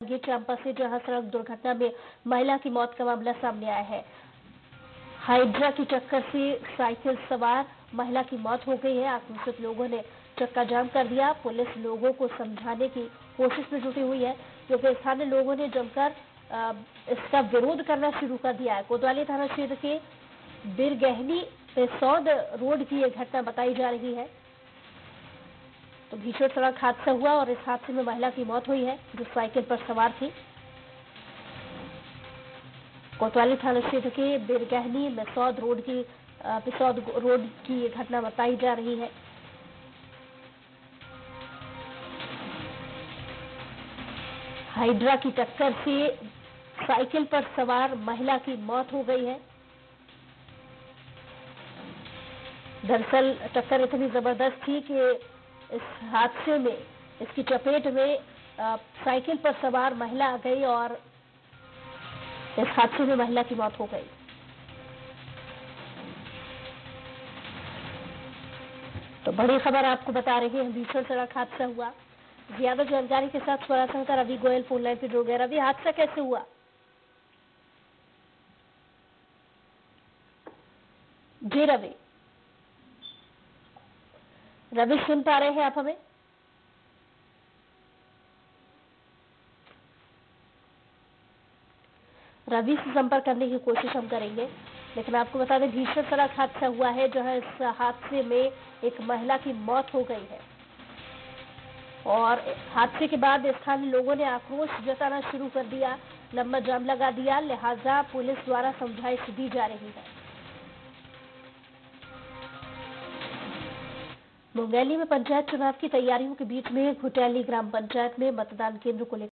ये चंपा से जहाँ सड़क दुर्घटना में महिला की मौत का मामला सामने आया है। हाइड्रा की टक्कर से साइकिल सवार महिला की मौत हो गई है। आक्रोशित लोगों ने चक्का जाम कर दिया। पुलिस लोगों को समझाने की कोशिश में जुटी हुई है, क्योंकि स्थानीय लोगों ने जमकर इसका विरोध करना शुरू कर दिया है। कोतवाली थाना क्षेत्र के बिरगहनी सौद रोड की यह घटना बताई जा रही है। तो भीषण सड़क हादसा हुआ और इस हादसे में महिला की मौत हुई है, जो साइकिल पर सवार थी। कोतवाली थाना क्षेत्र के बिरगहनी मेसौद रोड की पिसौद रोड की ये घटना बताई जा रही है। हाइड्रा की टक्कर से साइकिल पर सवार महिला की मौत हो गई है। दरअसल टक्कर इतनी ज़बरदस्त थी कि इस हादसे में, इसकी चपेट में साइकिल पर सवार महिला आ गई और इस हादसे में महिला की मौत हो गई। तो बड़ी खबर आपको बता रही है भीषण सड़क हादसा हुआ। ज़्यादा जानकारी के साथ स्वरा संघ रवि गोयल फ़ोन लाइन पर जुड़ गए रवि हादसा कैसे हुआ? जी रवि। रवि, सुन पा रहे हैं आप हमें? रवि से संपर्क करने की कोशिश हम करेंगे, लेकिन आपको बता दें, भीषण सड़क हादसा हुआ है जहाँ इस हादसे में एक महिला की मौत हो गई है। और हादसे के बाद स्थानीय लोगों ने आक्रोश जताना शुरू कर दिया, लंबा जाम लगा दिया, लिहाजा पुलिस द्वारा समझाइश दी जा रही है। मुंगेली में पंचायत चुनाव की तैयारियों के बीच में घुटैली ग्राम पंचायत में मतदान केंद्र को लेकर